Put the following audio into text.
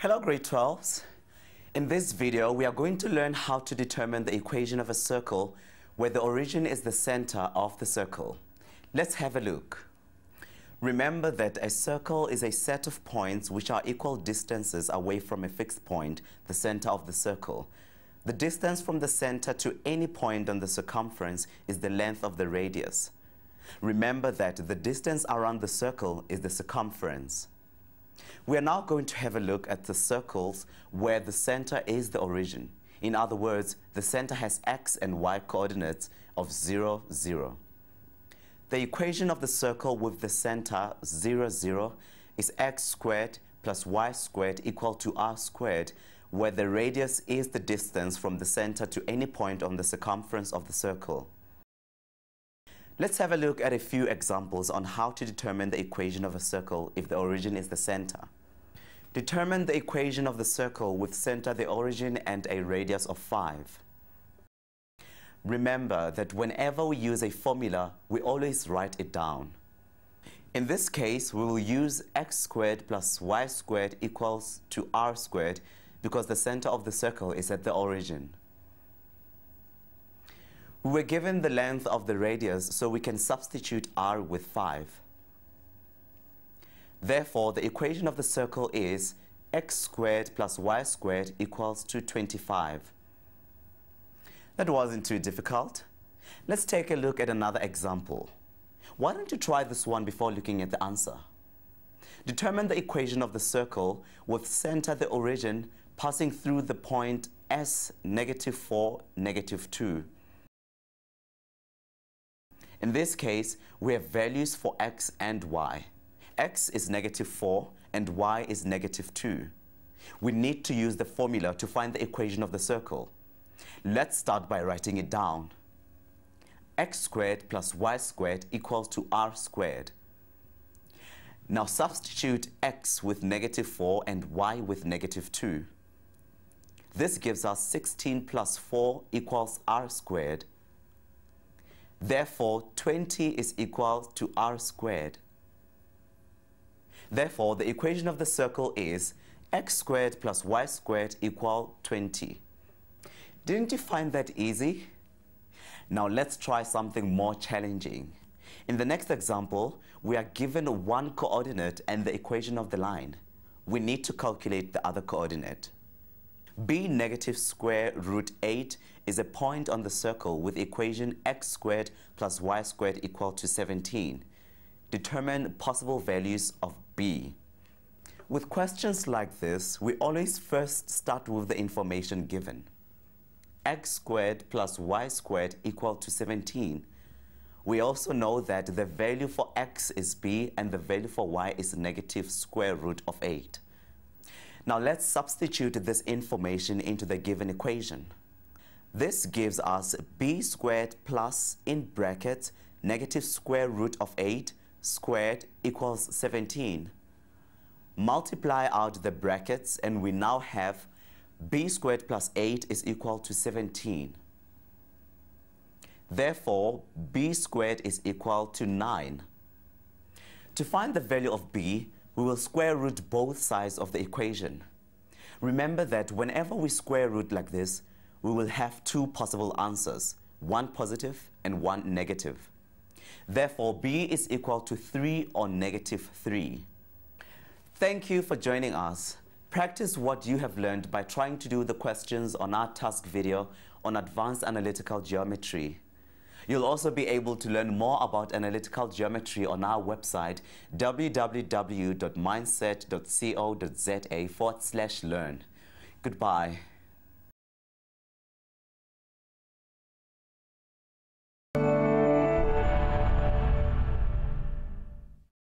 Hello grade 12s. In this video, we are going to learn how to determine the equation of a circle where the origin is the center of the circle. Let's have a look. Remember that a circle is a set of points which are equal distances away from a fixed point, the center of the circle. The distance from the center to any point on the circumference is the length of the radius. Remember that the distance around the circle is the circumference. We are now going to have a look at the circles where the center is the origin. In other words, the center has x and y coordinates of 0, 0. The equation of the circle with the center 0, 0 is x squared plus y squared equal to r squared, where the radius is the distance from the center to any point on the circumference of the circle. Let's have a look at a few examples on how to determine the equation of a circle if the origin is the center. Determine the equation of the circle with center, the origin, and a radius of 5. Remember that whenever we use a formula, we always write it down. In this case, we will use x squared plus y squared equals to r squared because the center of the circle is at the origin. We were given the length of the radius, so we can substitute r with 5. Therefore, the equation of the circle is x squared plus y squared equals to 25. That wasn't too difficult. Let's take a look at another example. Why don't you try this one before looking at the answer? Determine the equation of the circle with center the origin passing through the point s negative 4, negative 2 in this case, we have values for x and y. x is negative 4 and y is negative 2. We need to use the formula to find the equation of the circle. Let's start by writing it down. x squared plus y squared equals to r squared. Now substitute x with negative 4 and y with negative 2. This gives us 16 plus 4 equals r squared. Therefore, 20 is equal to r squared. Therefore, the equation of the circle is x squared plus y squared equal 20. Didn't you find that easy? Now let's try something more challenging. In the next example, we are given one coordinate and the equation of the line. We need to calculate the other coordinate b negative square root 8 is a point on the circle with equation x squared plus y squared equal to 17. Determine possible values of b. With questions like this, we always first start with the information given. x squared plus y squared equal to 17. We also know that the value for x is b and the value for y is negative square root of 8. Now let's substitute this information into the given equation. This gives us b squared plus, in bracket, negative square root of 8 squared equals 17. Multiply out the brackets and we now have b squared plus 8 is equal to 17. Therefore, b squared is equal to 9. To find the value of b, we will square root both sides of the equation. Remember that whenever we square root like this, we will have two possible answers, one positive and one negative. Therefore, b is equal to 3 or negative 3. Thank you for joining us. Practice what you have learned by trying to do the questions on our task video on advanced analytical geometry. You'll also be able to learn more about analytical geometry on our website www.mindset.co.za forward slash learn. Goodbye.